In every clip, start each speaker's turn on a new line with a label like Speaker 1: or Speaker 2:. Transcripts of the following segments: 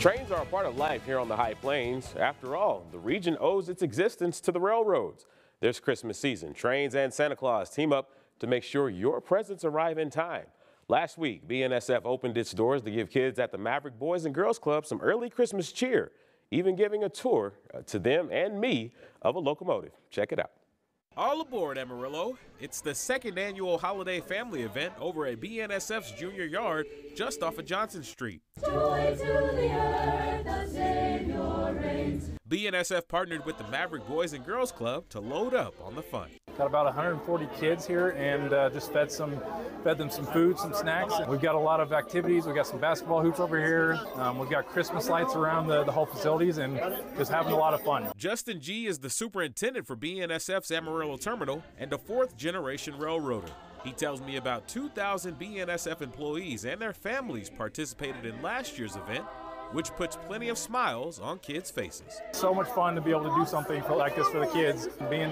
Speaker 1: Trains are a part of life here on the High Plains. After all, the region owes its existence to the railroads. This Christmas season, Trains and Santa Claus team up to make sure your presents arrive in time. Last week, BNSF opened its doors to give kids at the Maverick Boys and Girls Club some early Christmas cheer, even giving a tour uh, to them and me of a locomotive. Check it out.
Speaker 2: All aboard Amarillo. It's the second annual holiday family event over at BNSF's Junior Yard just off of Johnson Street. BNSF partnered with the Maverick Boys and Girls Club to load up on the fun.
Speaker 3: Got about 140 kids here and uh, just fed some, fed them some food, some snacks. We've got a lot of activities. We've got some basketball hoops over here. Um, we've got Christmas lights around the, the whole facilities and just having a lot of fun.
Speaker 2: Justin G is the superintendent for BNSF's Amarillo Terminal and a fourth generation railroader. He tells me about 2,000 BNSF employees and their families participated in last year's event which puts plenty of smiles on kids' faces.
Speaker 3: So much fun to be able to do something for, like this for the kids. Being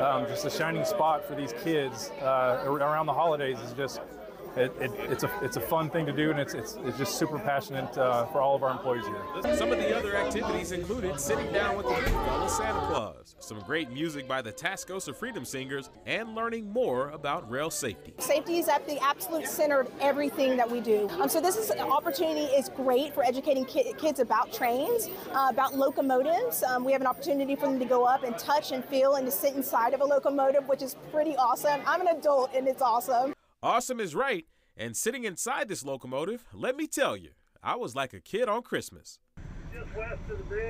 Speaker 3: um, just a shining spot for these kids uh, around the holidays is just it, it, it's a it's a fun thing to do, and it's it's, it's just super passionate uh, for all of our employees here.
Speaker 2: Some of the other activities included sitting down with the big fella Santa Claus, some great music by the Tascosa Freedom Singers, and learning more about rail safety.
Speaker 4: Safety is at the absolute center of everything that we do. Um, so this is, opportunity is great for educating ki kids about trains, uh, about locomotives. Um, we have an opportunity for them to go up and touch and feel and to sit inside of a locomotive, which is pretty awesome. I'm an adult and it's awesome.
Speaker 2: Awesome is right. And sitting inside this locomotive, let me tell you, I was like a kid on Christmas.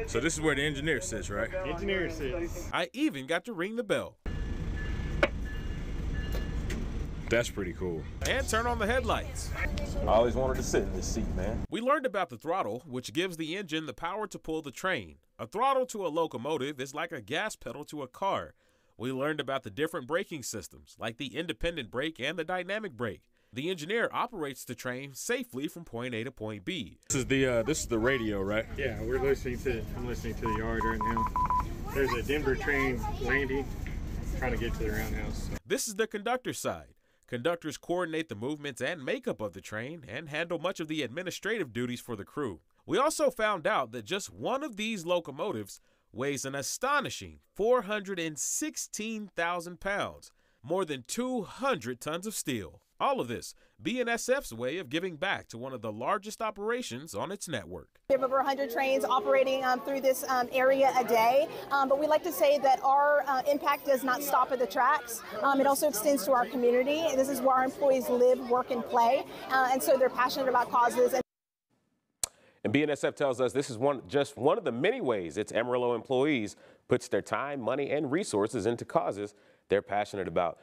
Speaker 5: So this is where the engineer sits, right?
Speaker 6: Engineer sits.
Speaker 2: I even got to ring the bell.
Speaker 5: That's pretty cool.
Speaker 2: And turn on the headlights.
Speaker 7: I always wanted to sit in this seat, man.
Speaker 2: We learned about the throttle, which gives the engine the power to pull the train. A throttle to a locomotive is like a gas pedal to a car. We learned about the different braking systems, like the independent brake and the dynamic brake. The engineer operates the train safely from point A to point B.
Speaker 5: This is the uh, this is the radio, right?
Speaker 6: Yeah, we're listening to I'm listening to the yard right now. There's a Denver train landing, trying to get to the roundhouse.
Speaker 2: This is the conductor side. Conductors coordinate the movements and makeup of the train and handle much of the administrative duties for the crew. We also found out that just one of these locomotives weighs an astonishing 416,000 pounds, more than 200 tons of steel. All of this, BNSF's way of giving back to one of the largest operations on its network.
Speaker 4: We have over 100 trains operating um, through this um, area a day, um, but we like to say that our uh, impact does not stop at the tracks. Um, it also extends to our community. This is where our employees live, work, and play, uh, and so they're passionate about causes.
Speaker 1: And BNSF tells us this is one, just one of the many ways its Amarillo employees puts their time, money, and resources into causes they're passionate about.